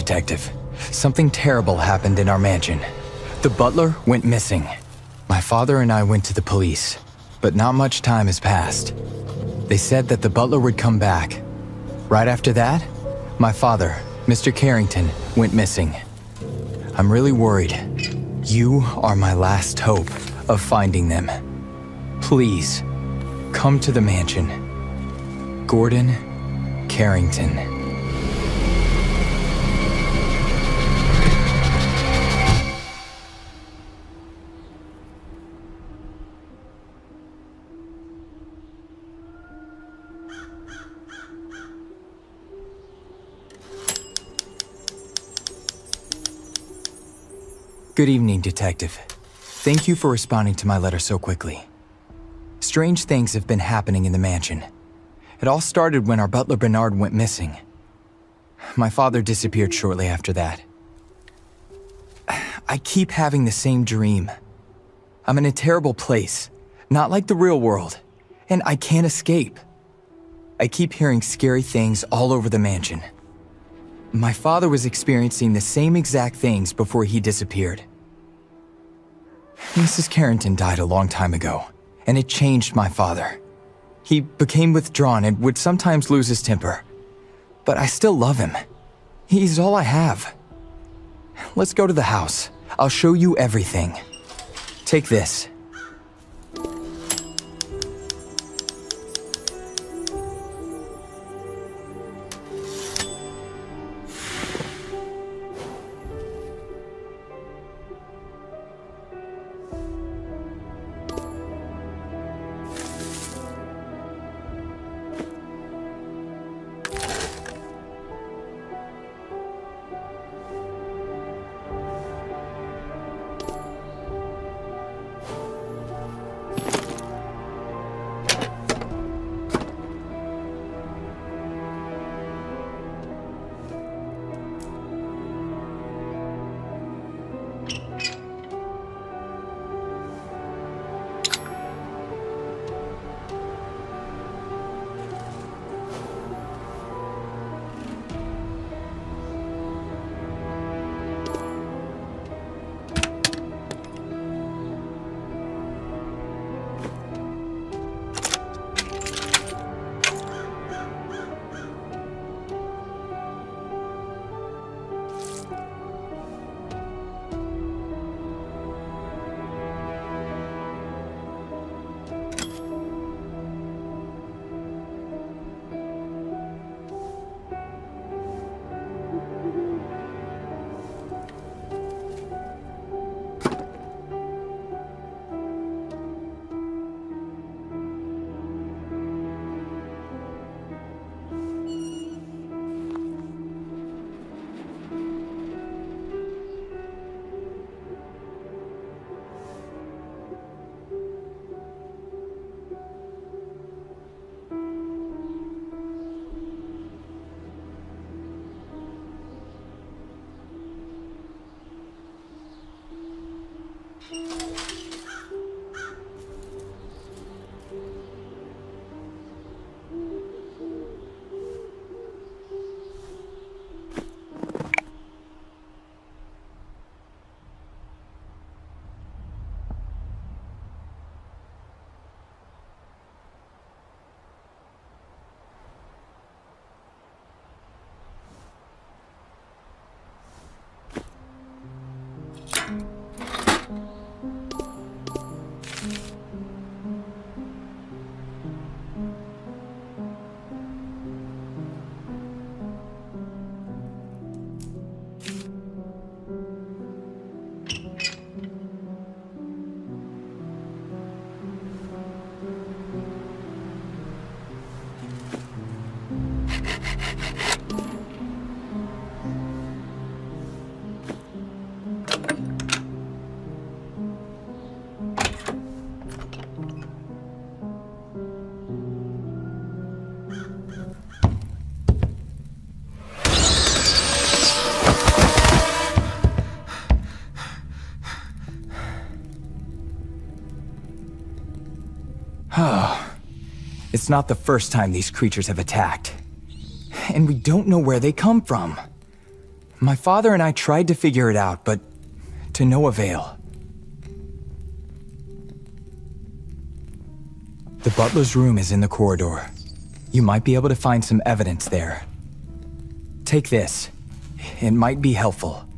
Detective. Something terrible happened in our mansion. The butler went missing. My father and I went to the police, but not much time has passed. They said that the butler would come back. Right after that, my father, Mr. Carrington, went missing. I'm really worried. You are my last hope of finding them. Please, come to the mansion. Gordon Carrington. Good evening, Detective. Thank you for responding to my letter so quickly. Strange things have been happening in the mansion. It all started when our butler Bernard went missing. My father disappeared shortly after that. I keep having the same dream. I'm in a terrible place, not like the real world, and I can't escape. I keep hearing scary things all over the mansion. My father was experiencing the same exact things before he disappeared. Mrs. Carrington died a long time ago, and it changed my father. He became withdrawn and would sometimes lose his temper. But I still love him. He's all I have. Let's go to the house. I'll show you everything. Take this. Not the first time these creatures have attacked. And we don't know where they come from. My father and I tried to figure it out, but to no avail. The butler's room is in the corridor. You might be able to find some evidence there. Take this. It might be helpful.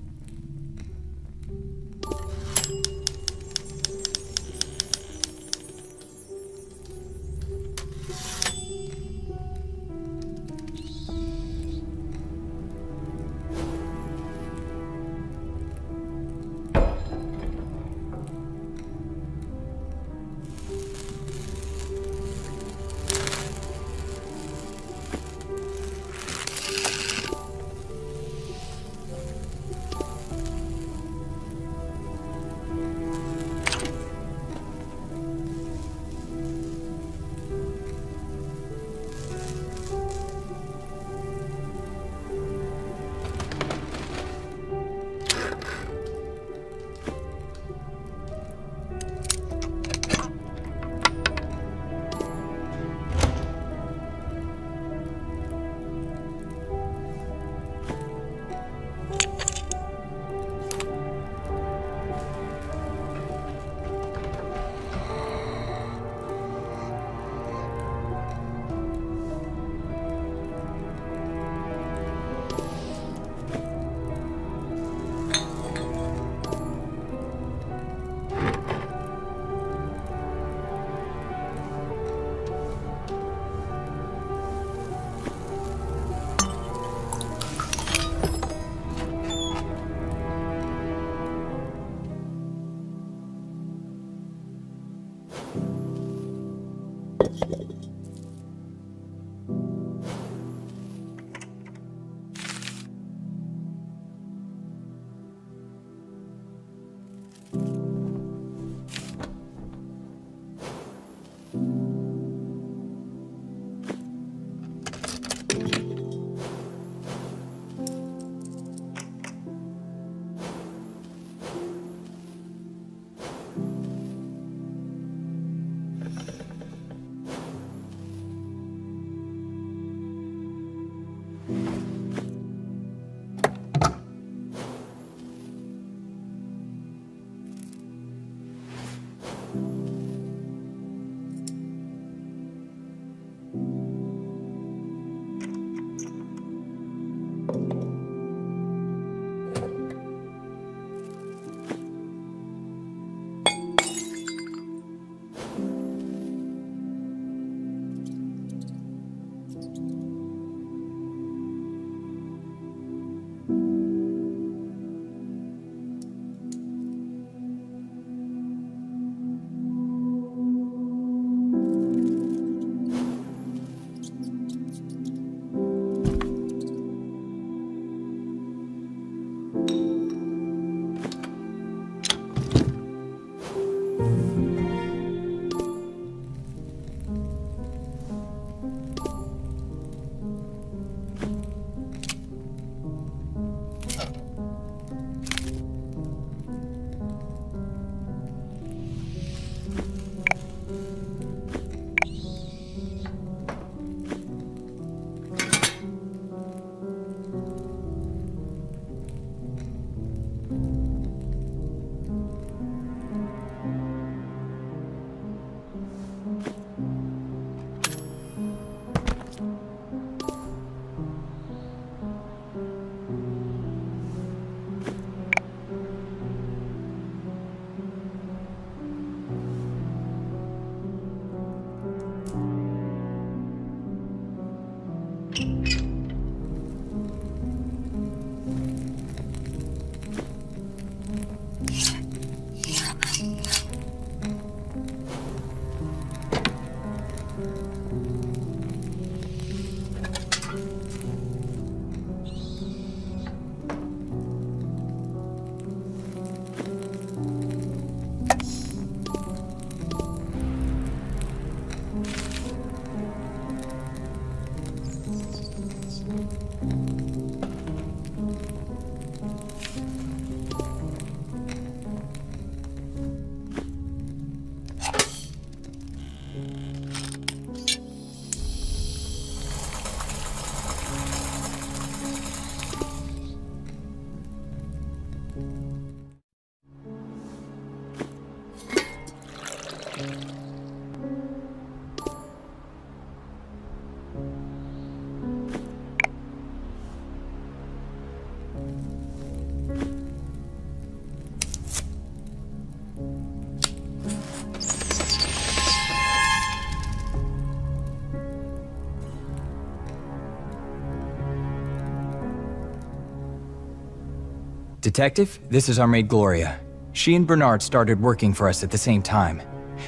Detective, this is our maid Gloria. She and Bernard started working for us at the same time.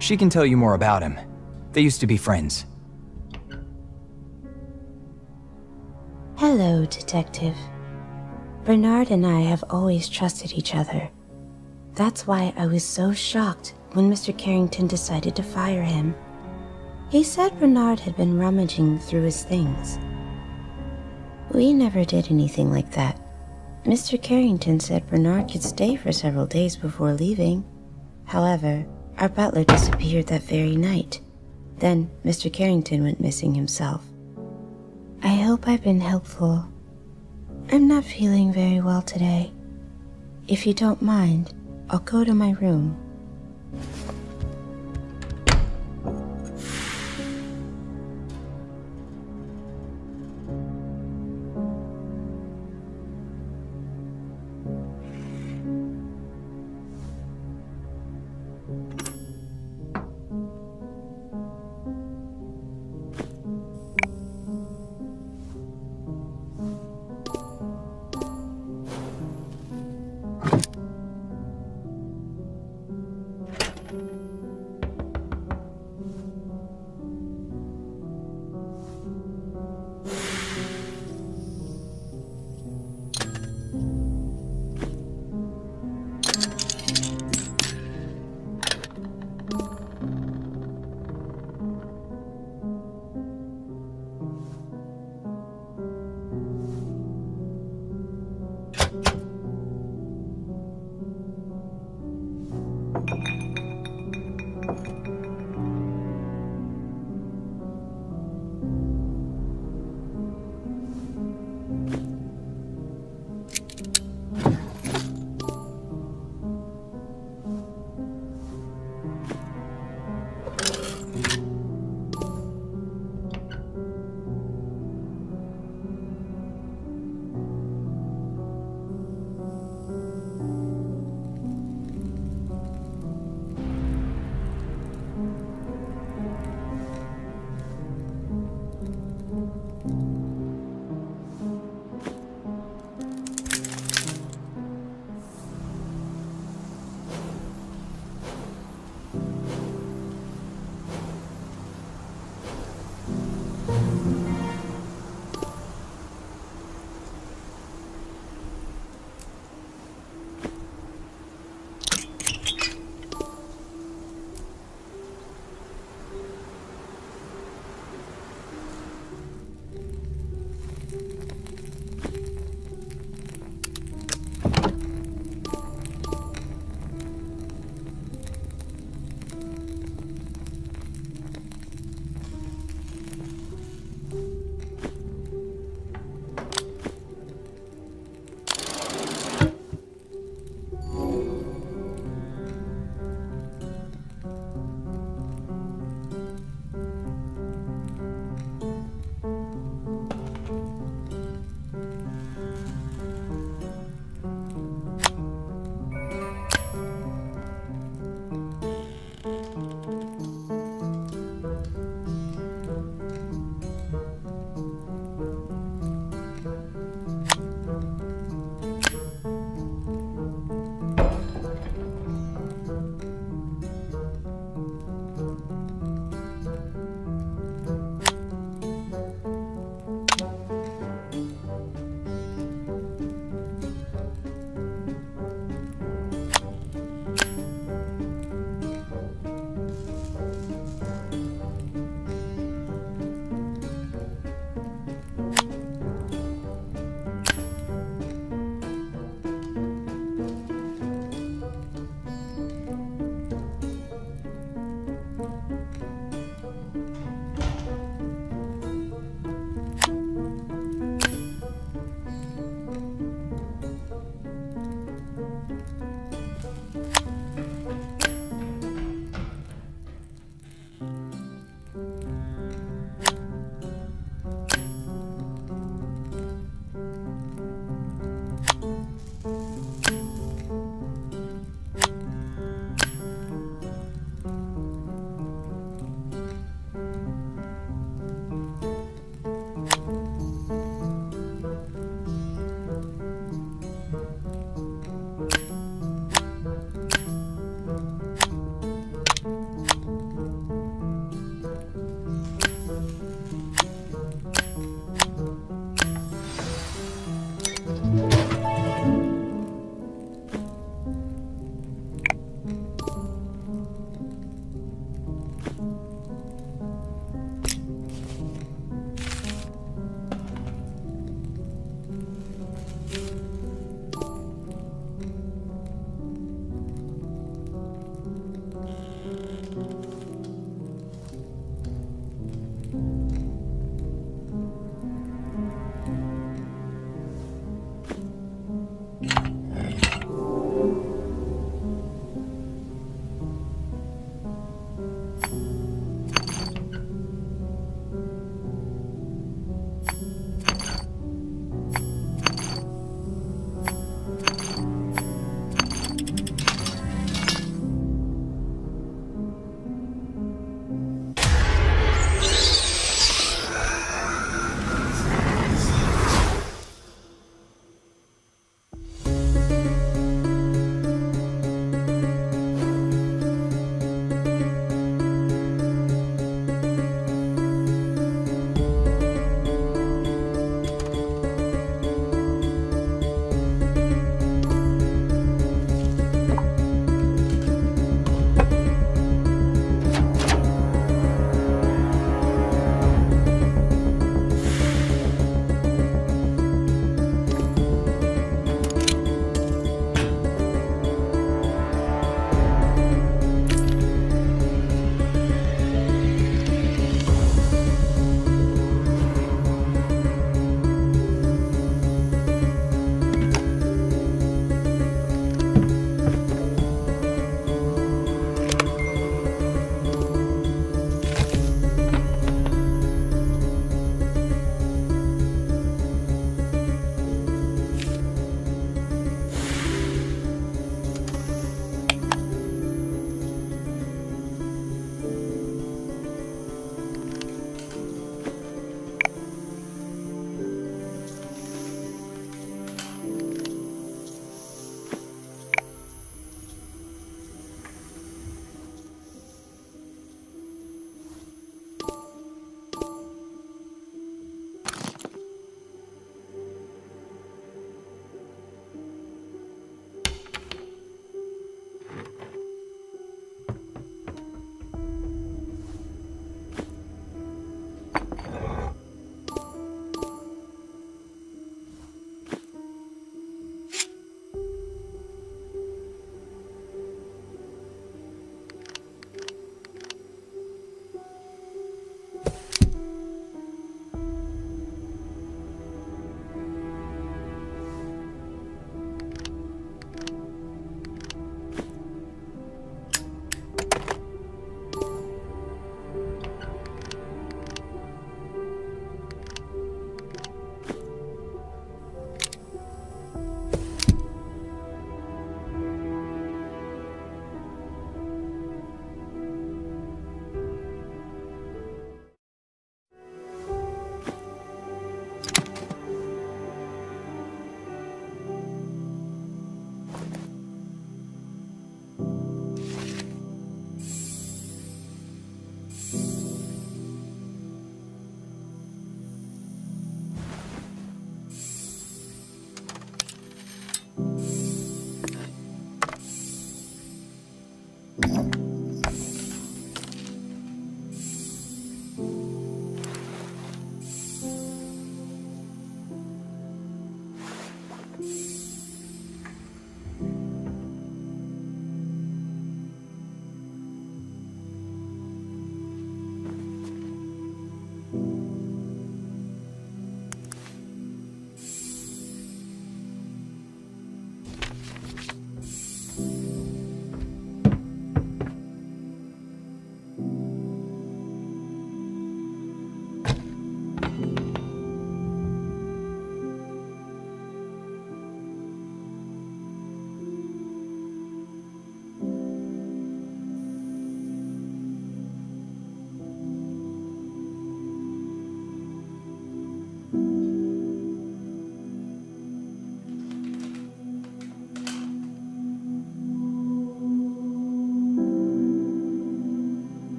She can tell you more about him. They used to be friends. Hello, Detective. Bernard and I have always trusted each other. That's why I was so shocked when Mr. Carrington decided to fire him. He said Bernard had been rummaging through his things. We never did anything like that. Mr. Carrington said Bernard could stay for several days before leaving. However, our butler disappeared that very night. Then Mr. Carrington went missing himself. I hope I've been helpful. I'm not feeling very well today. If you don't mind, I'll go to my room.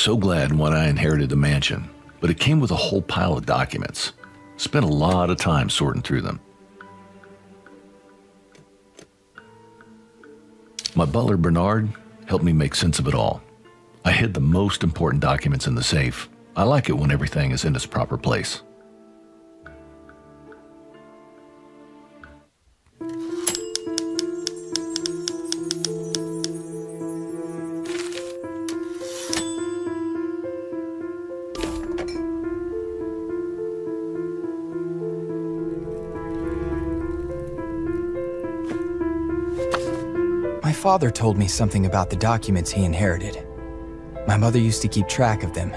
So glad when I inherited the mansion, but it came with a whole pile of documents. Spent a lot of time sorting through them. My butler, Bernard, helped me make sense of it all. I hid the most important documents in the safe. I like it when everything is in its proper place. Father told me something about the documents he inherited. My mother used to keep track of them.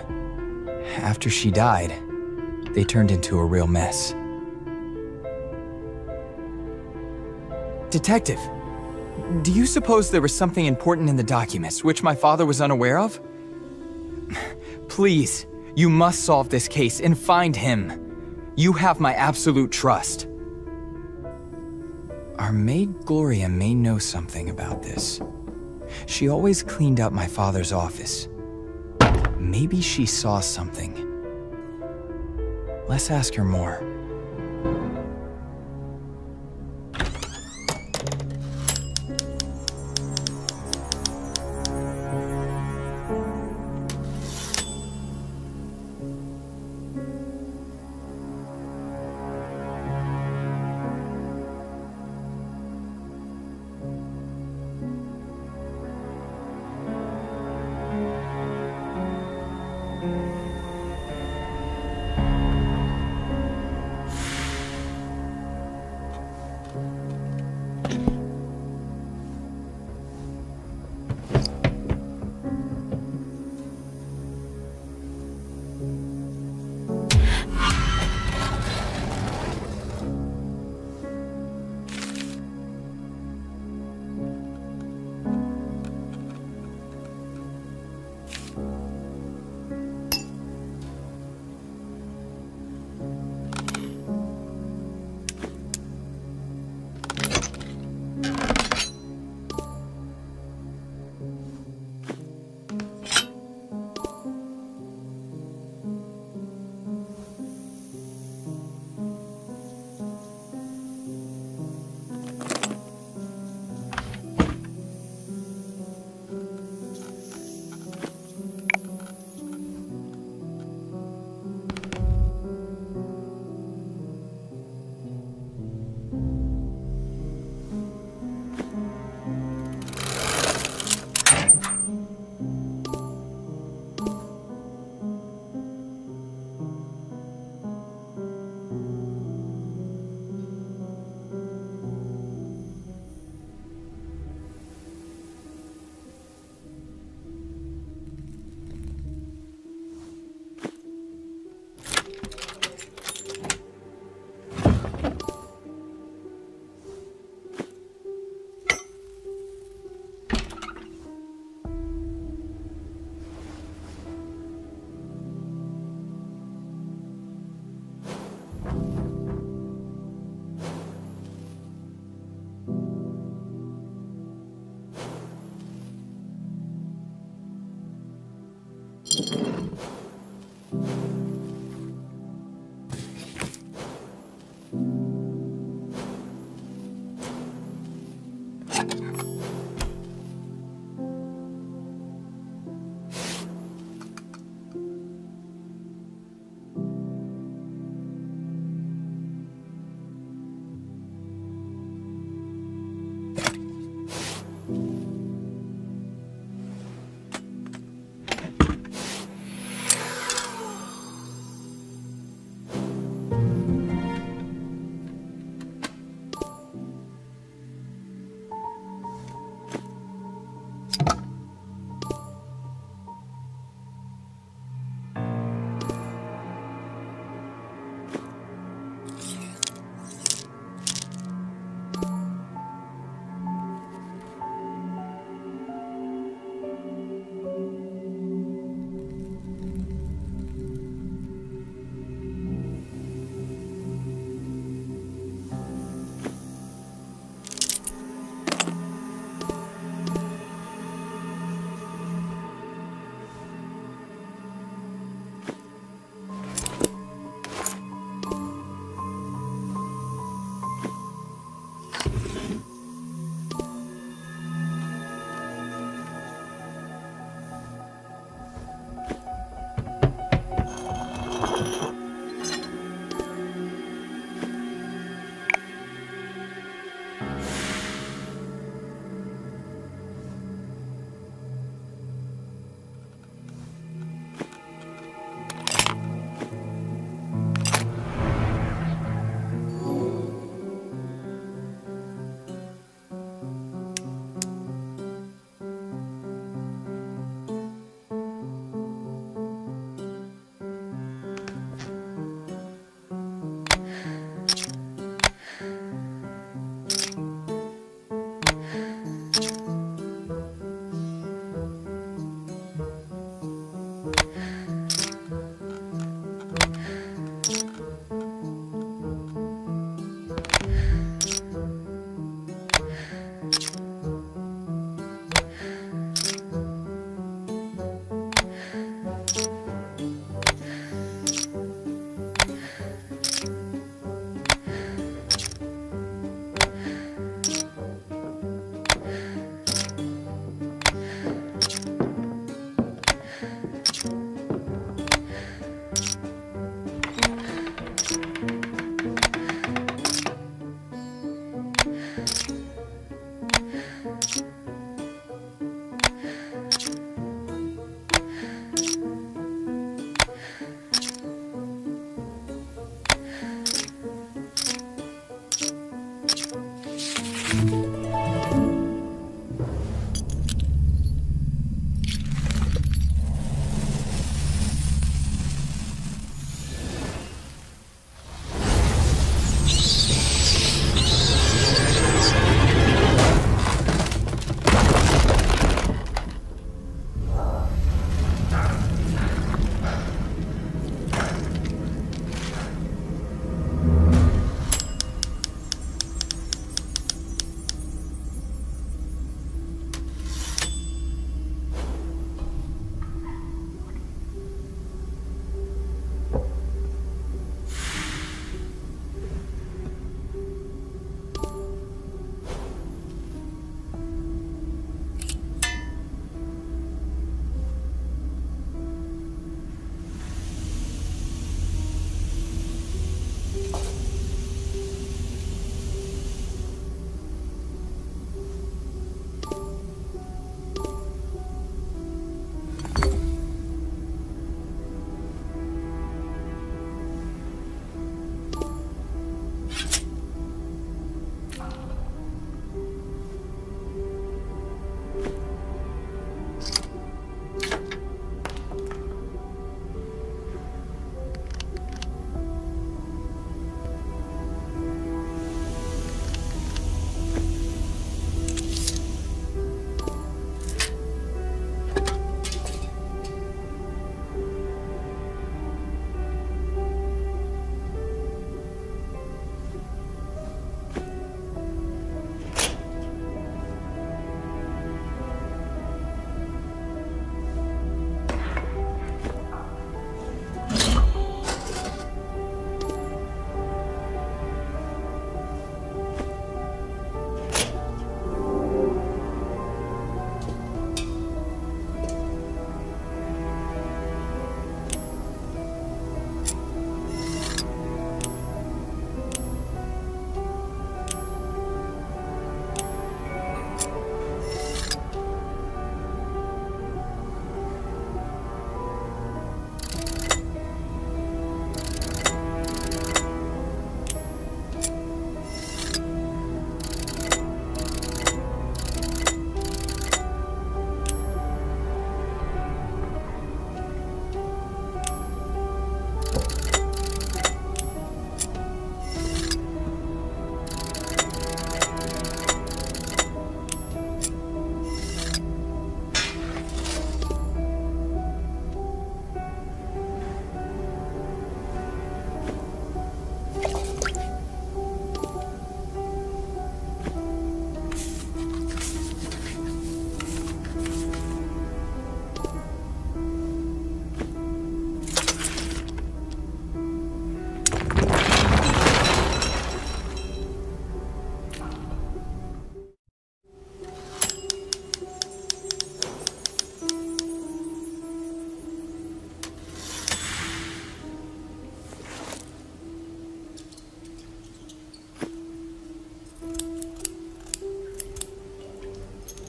After she died, they turned into a real mess. Detective, do you suppose there was something important in the documents which my father was unaware of? Please, you must solve this case and find him. You have my absolute trust. Our maid Gloria may know something about this. She always cleaned up my father's office. Maybe she saw something. Let's ask her more.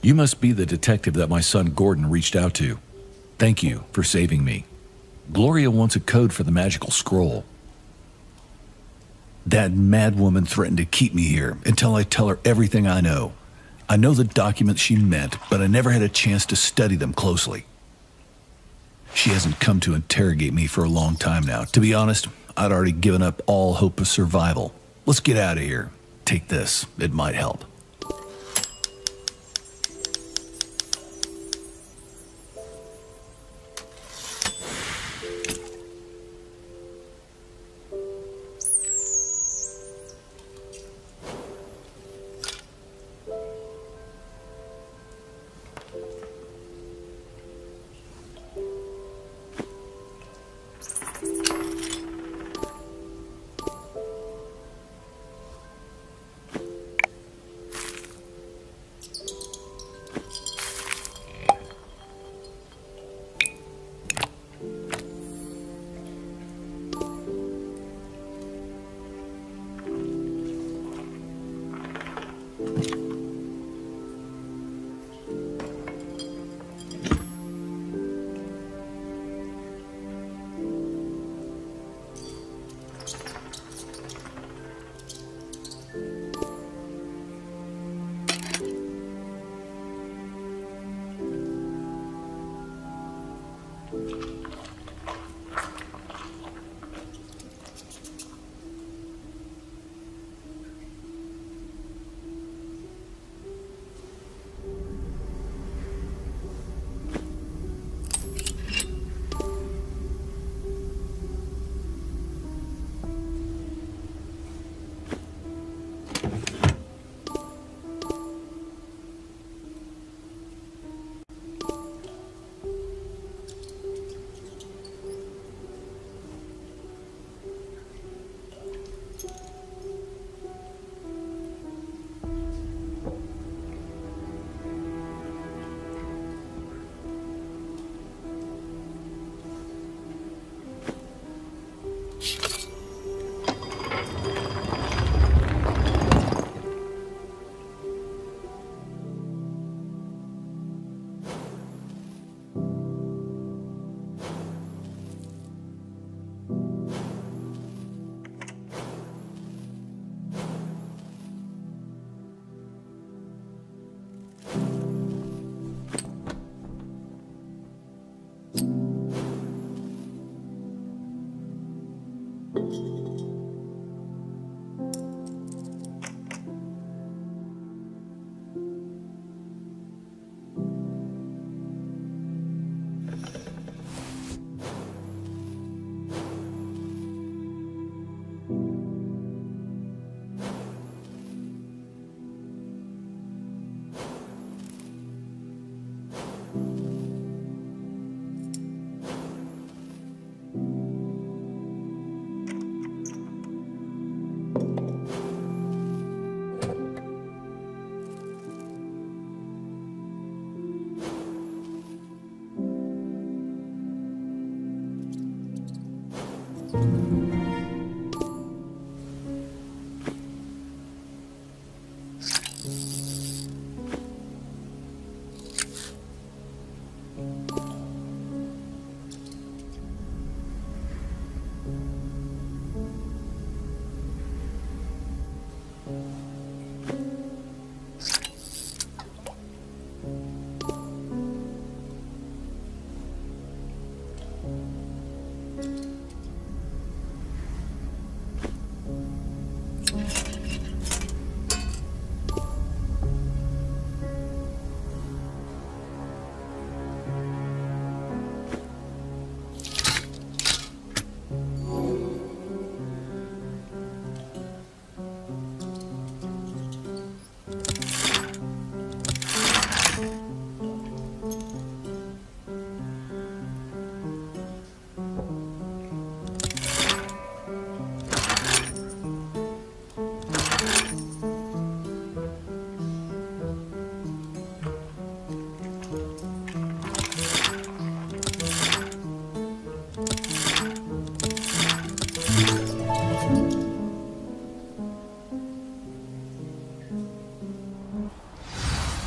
You must be the detective that my son Gordon reached out to. Thank you for saving me. Gloria wants a code for the magical scroll. That mad woman threatened to keep me here until I tell her everything I know. I know the documents she meant, but I never had a chance to study them closely. She hasn't come to interrogate me for a long time now. To be honest, I'd already given up all hope of survival. Let's get out of here. Take this, it might help.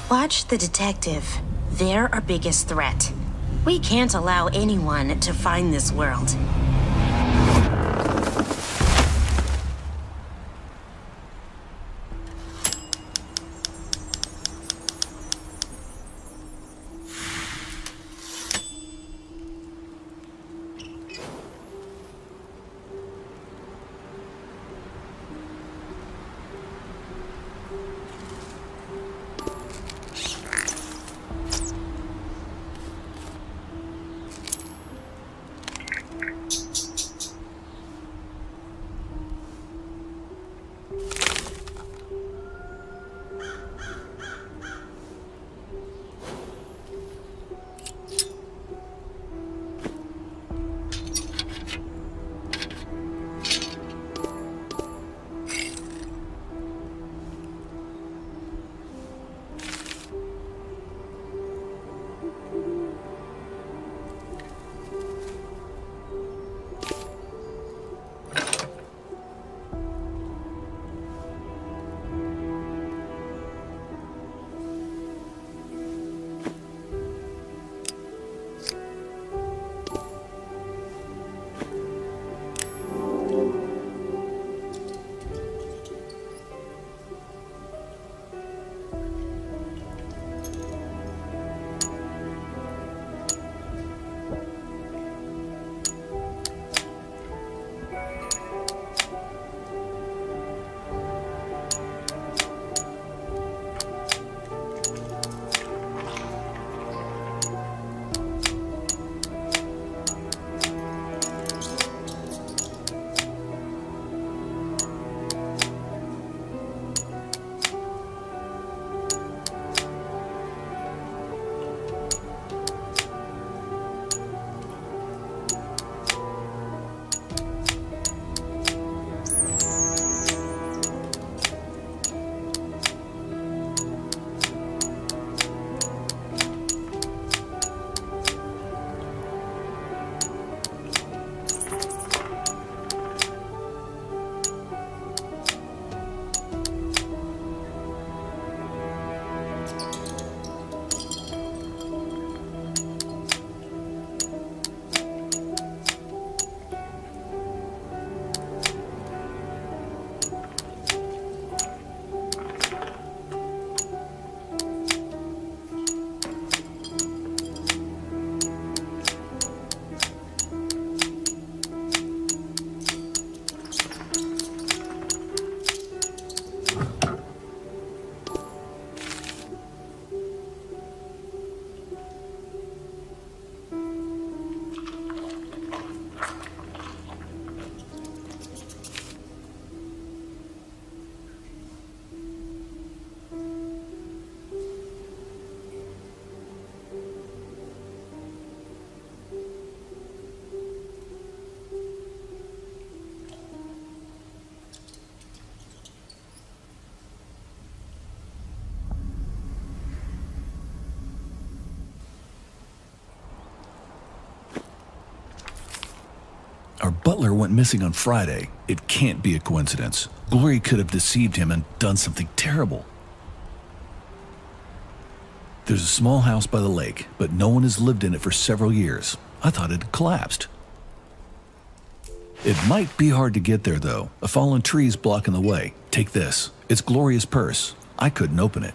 Catch the detective. They're our biggest threat. We can't allow anyone to find this world. Our butler went missing on Friday. It can't be a coincidence. Gloria could have deceived him and done something terrible. There's a small house by the lake, but no one has lived in it for several years. I thought it had collapsed. It might be hard to get there, though. A fallen tree is blocking the way. Take this. It's Gloria's purse. I couldn't open it.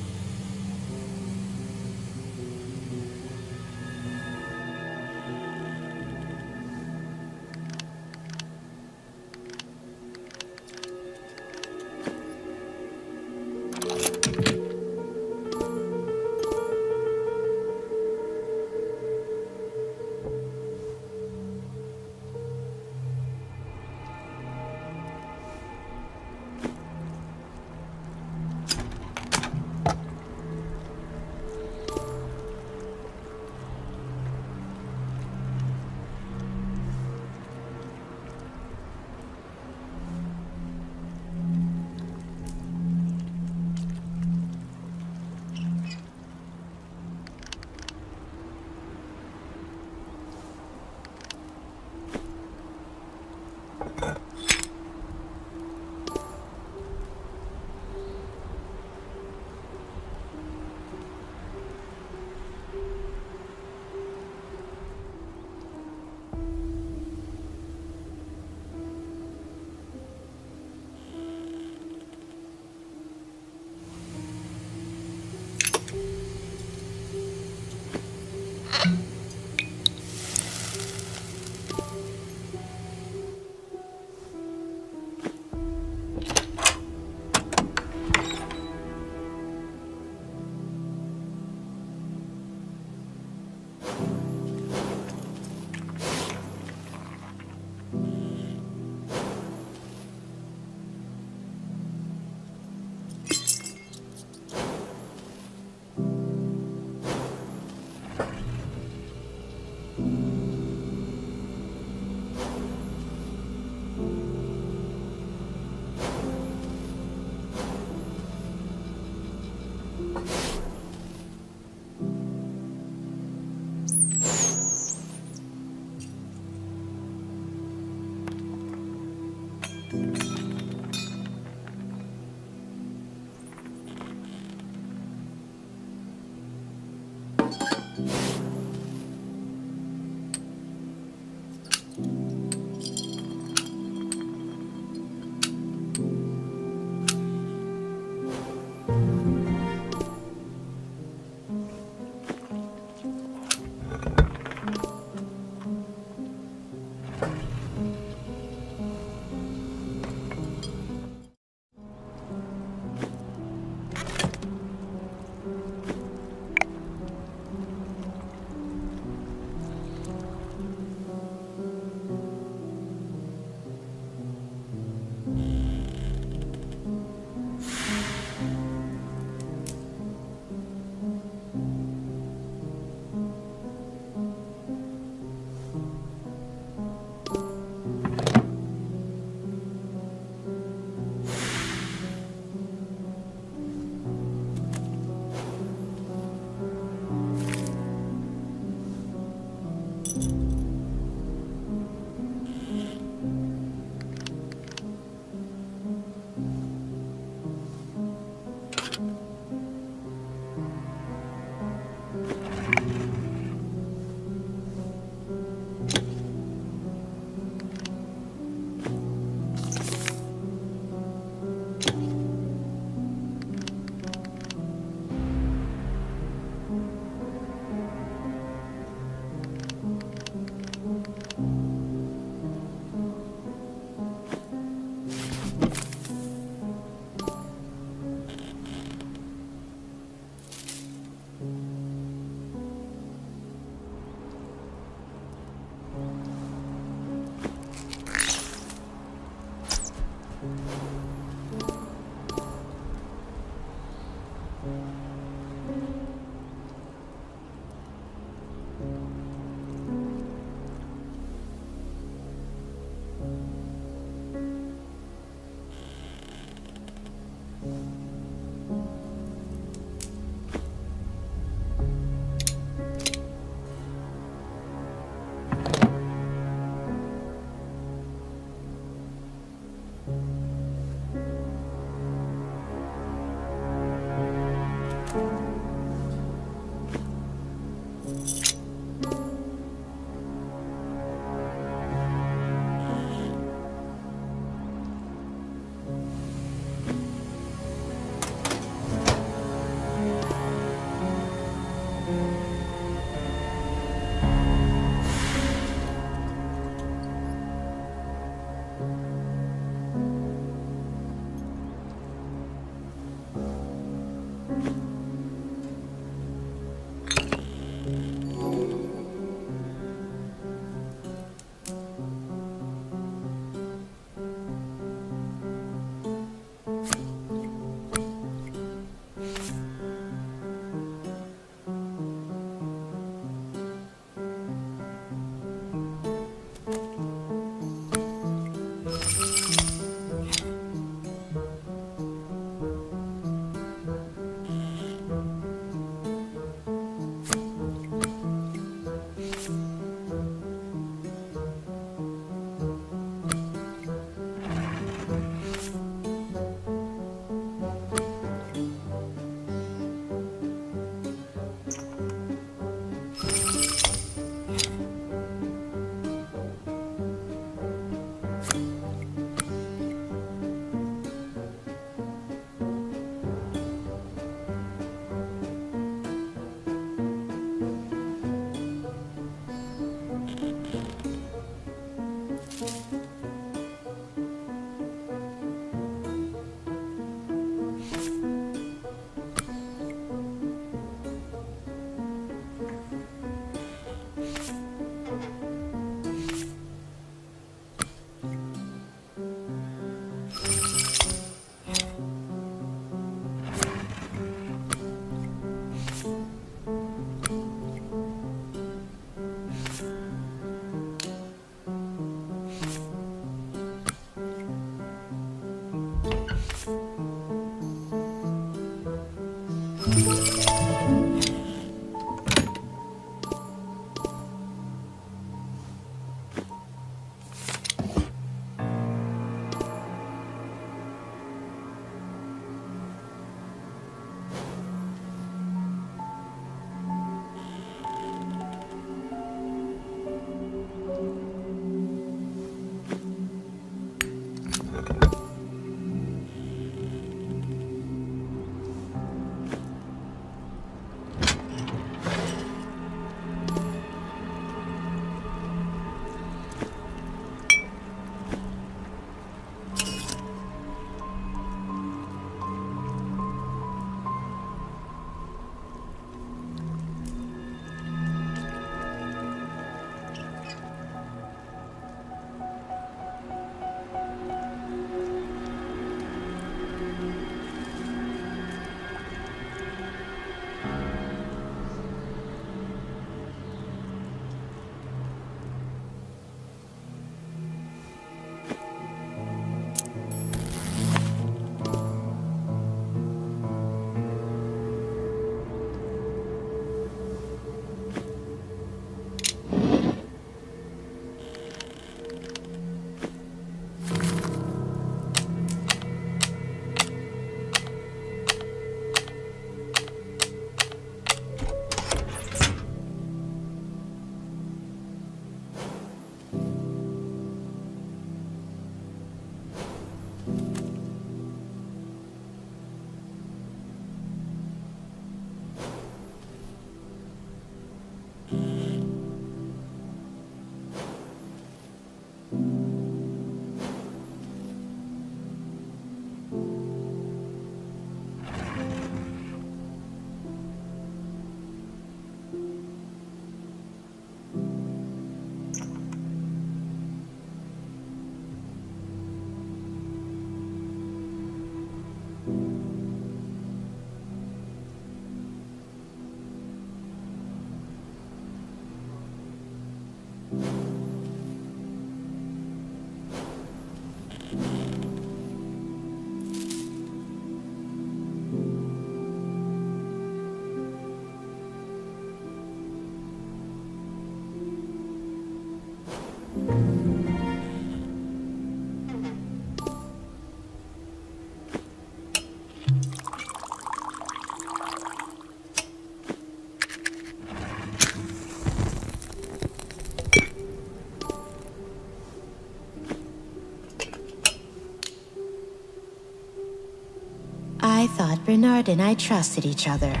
I thought Bernard and I trusted each other.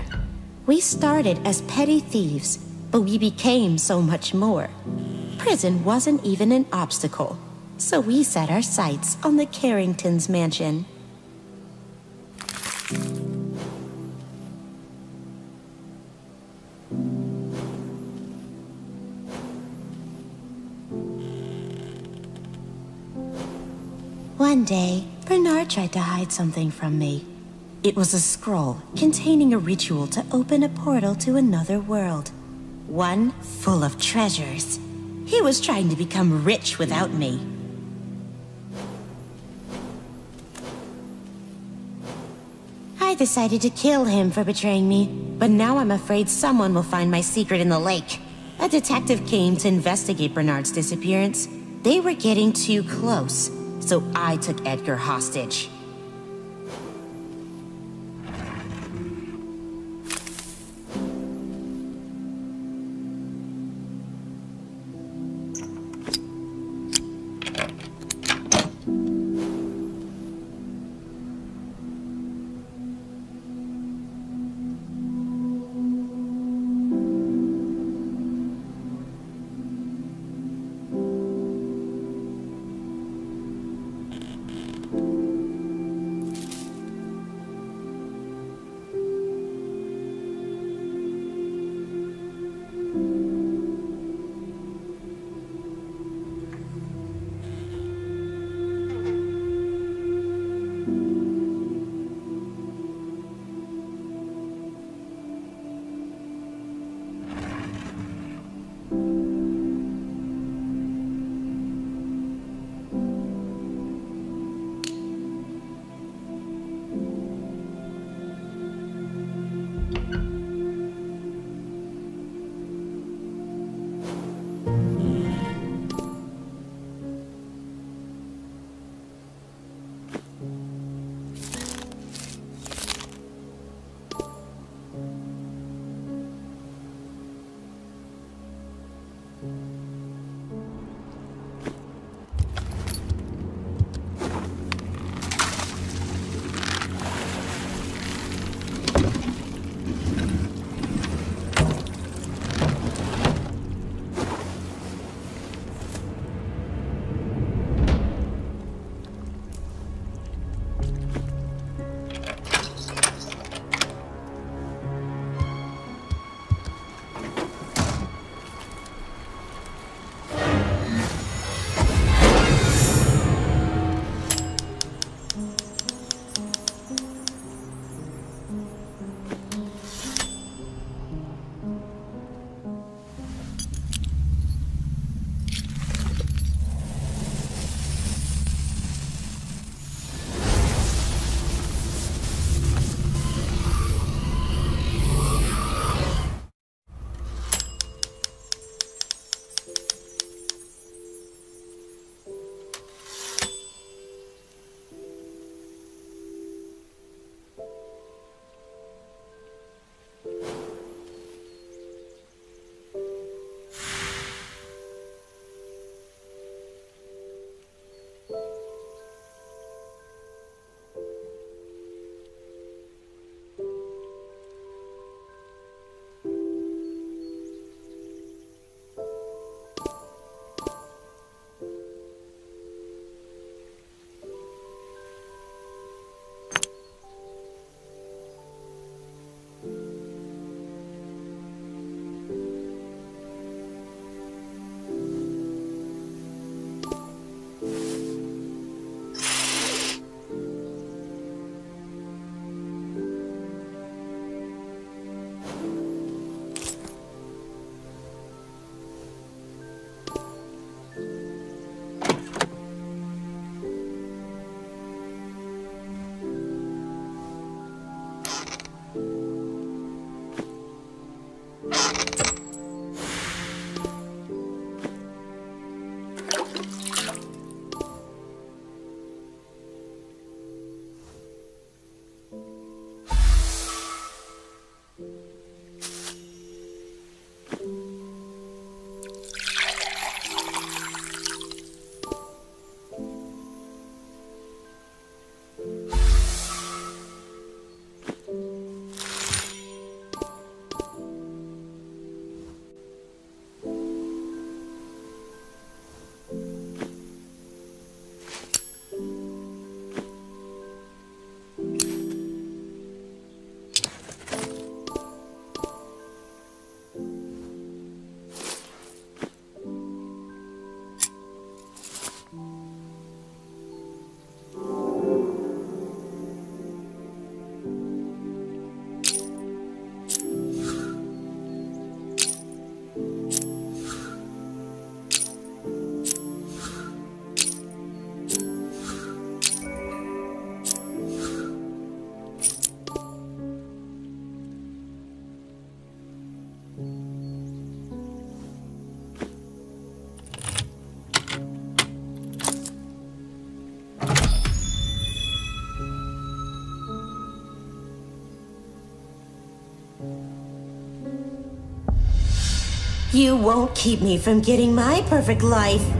We started as petty thieves, but we became so much more. Prison wasn't even an obstacle, so we set our sights on the Carringtons' mansion. One day, Bernard tried to hide something from me. It was a scroll containing a ritual to open a portal to another world. One full of treasures. He was trying to become rich without me. I decided to kill him for betraying me, but now I'm afraid someone will find my secret in the lake. A detective came to investigate Bernard's disappearance. They were getting too close, so I took Edgar hostage. You won't keep me from getting my perfect life.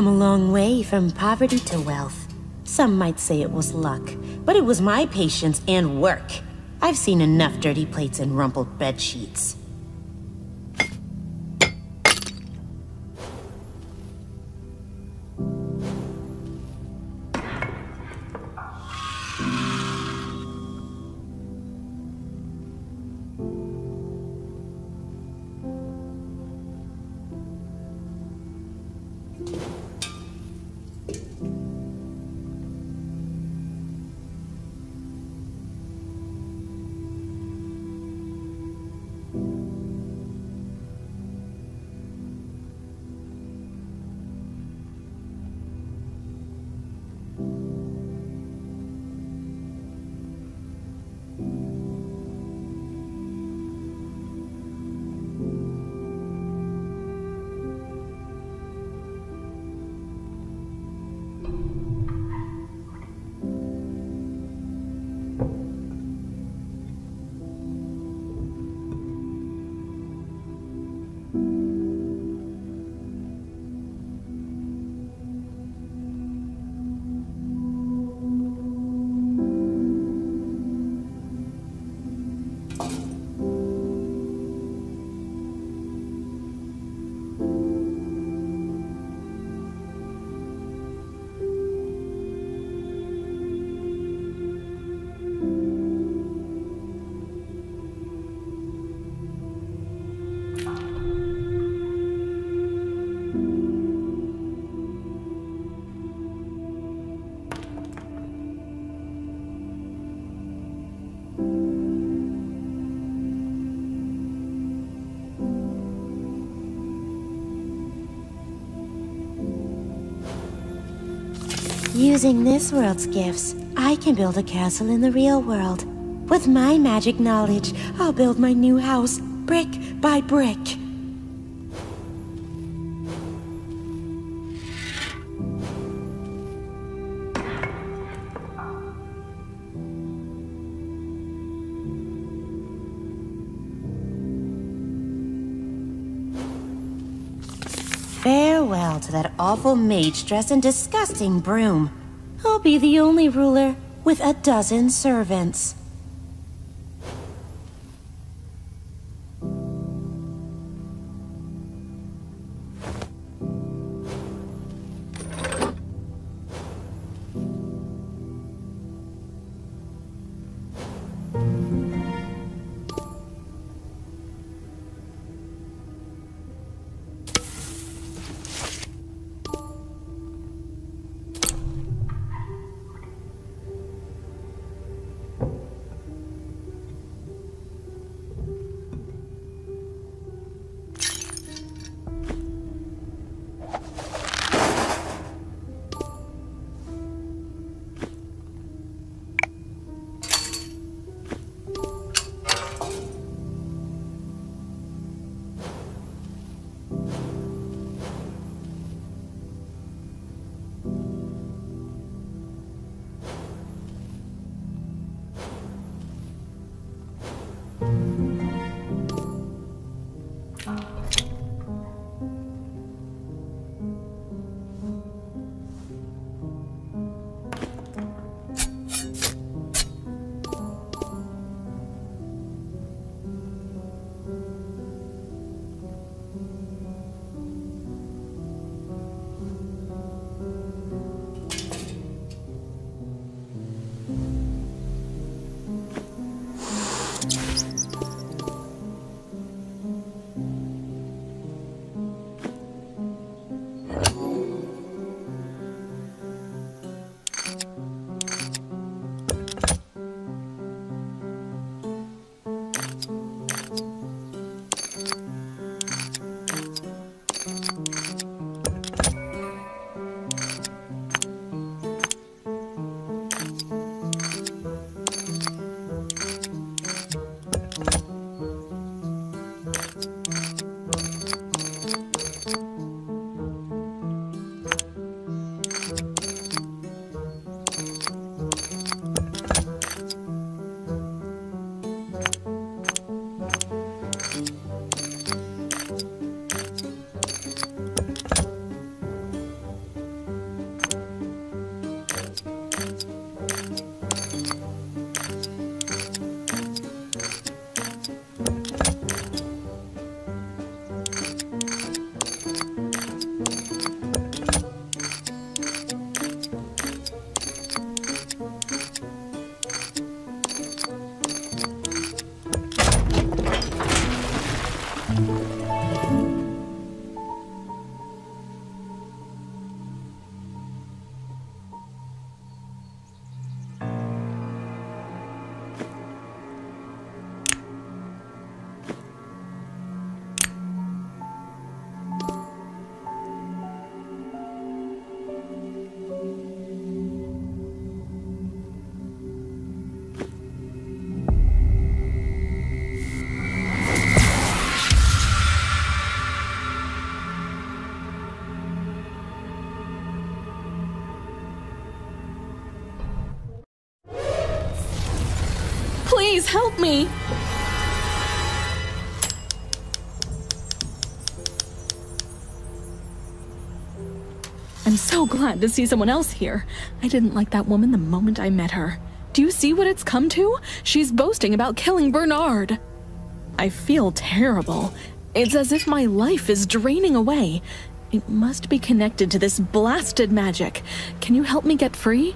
Come a long way from poverty to wealth. Some might say it was luck, but it was my patience and work. I've seen enough dirty plates and rumpled bed sheets. Using this world's gifts, I can build a castle in the real world. With my magic knowledge, I'll build my new house, brick by brick. Awful mage dressed in disgusting broom. I'll be the only ruler with a dozen servants. Help me! I'm so glad to see someone else here. I didn't like that woman the moment I met her. Do you see what it's come to? She's boasting about killing Bernard. I feel terrible. It's as if my life is draining away. It must be connected to this blasted magic. Can you help me get free?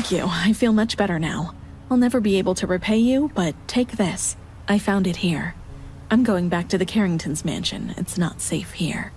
Thank you. I feel much better now. I'll never be able to repay you, but take this. I found it here. I'm going back to the Carringtons' mansion. It's not safe here.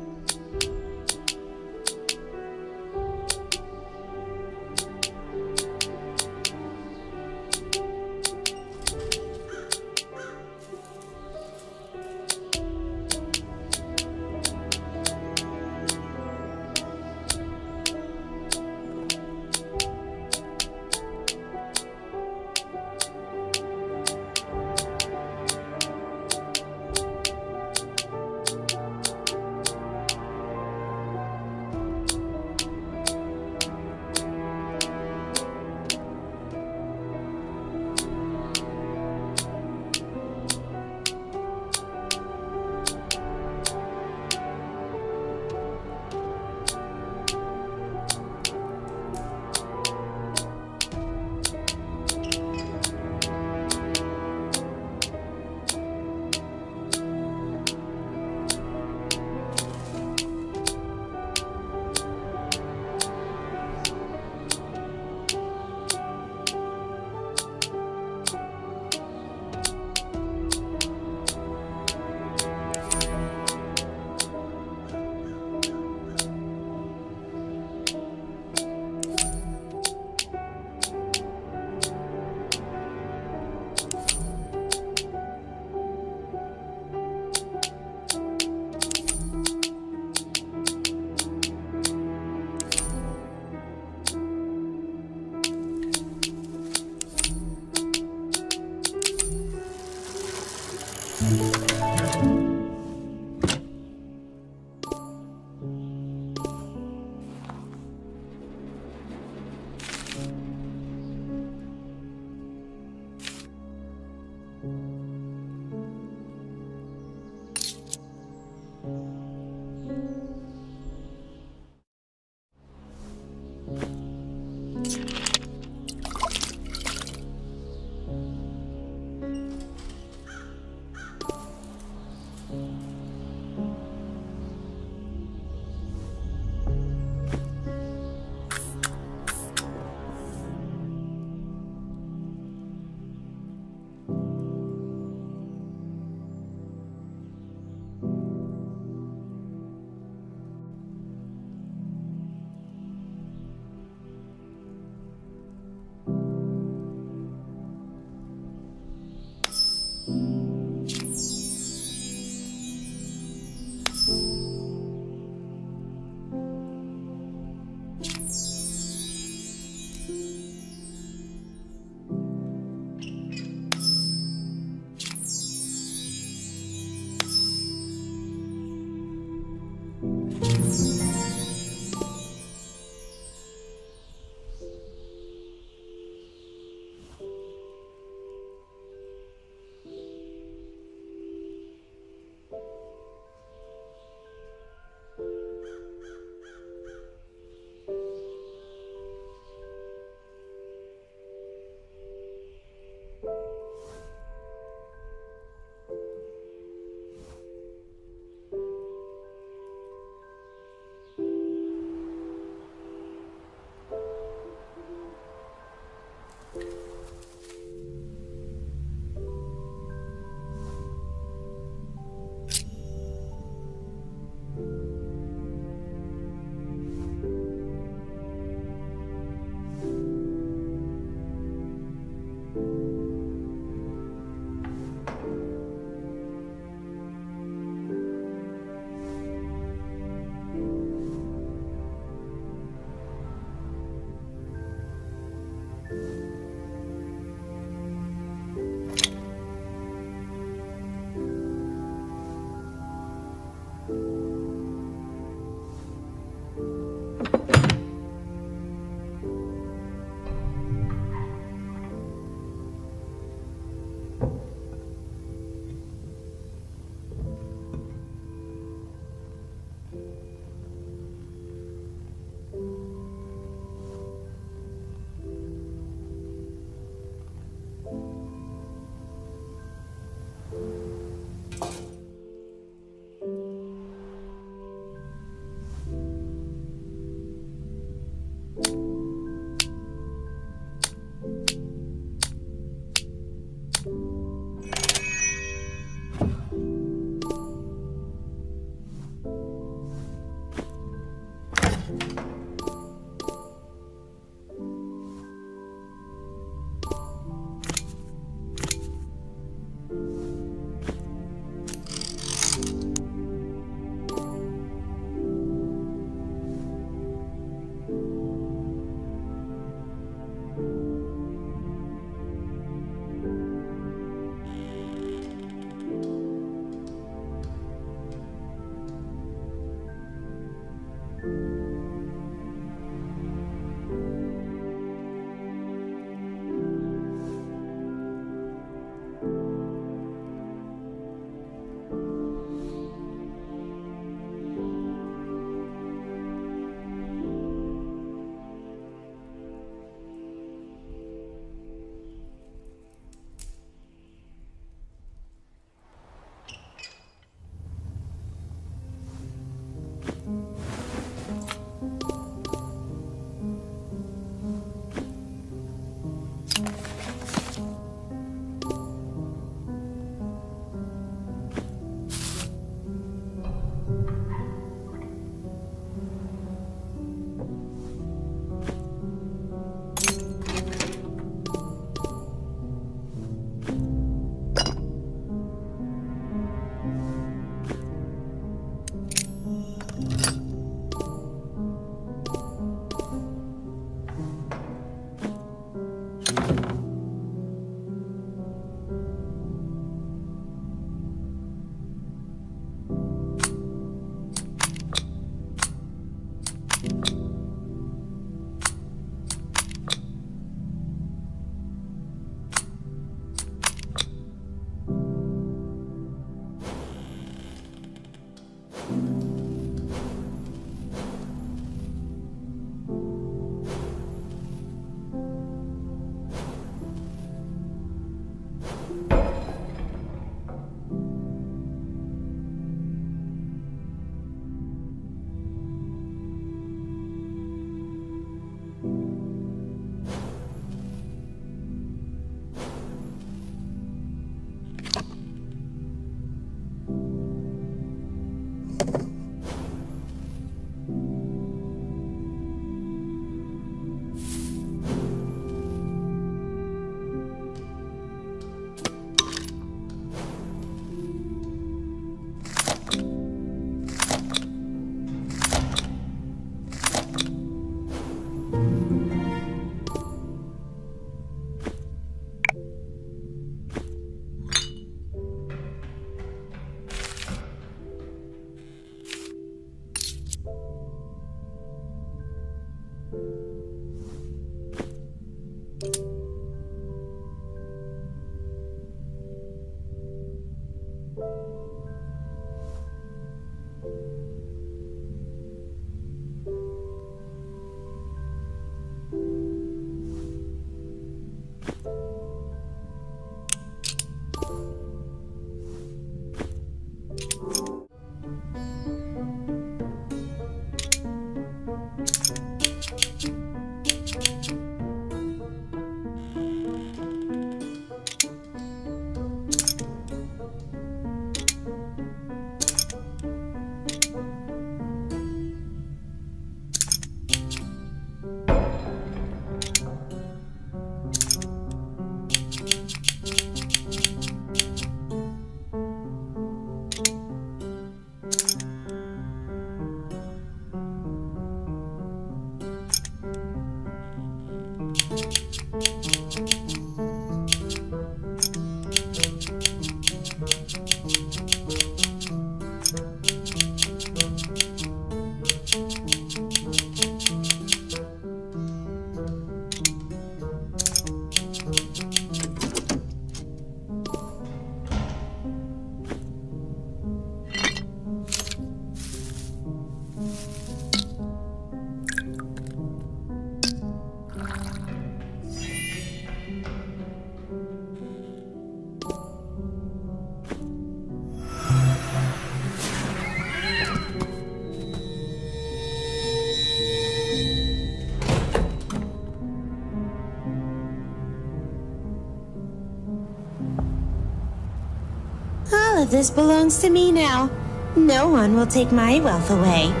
This belongs to me now. No one will take my wealth away.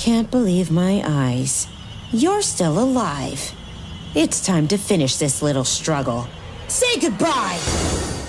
Can't believe my eyes. You're still alive. It's time to finish this little struggle. Say goodbye!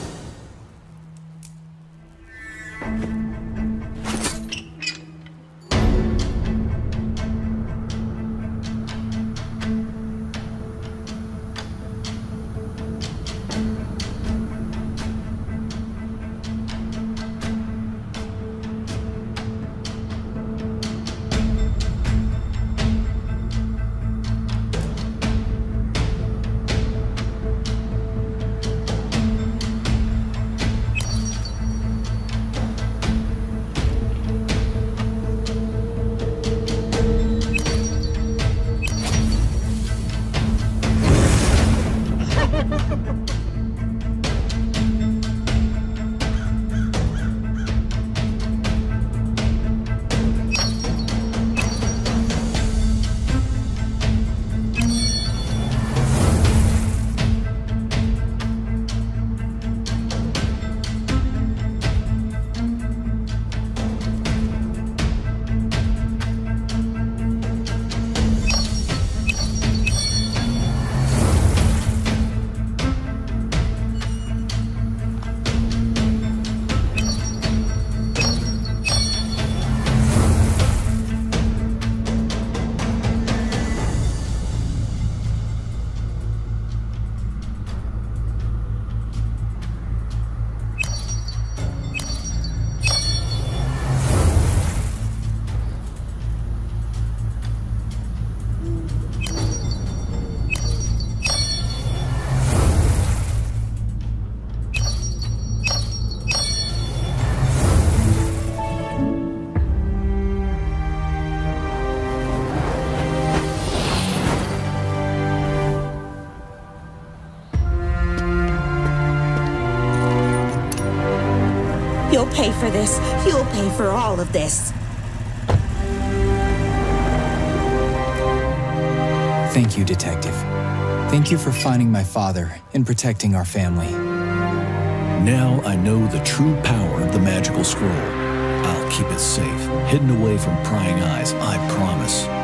Pay for all of this. Thank you, Detective. Thank you for finding my father and protecting our family. Now I know the true power of the magical scroll. I'll keep it safe, hidden away from prying eyes, I promise.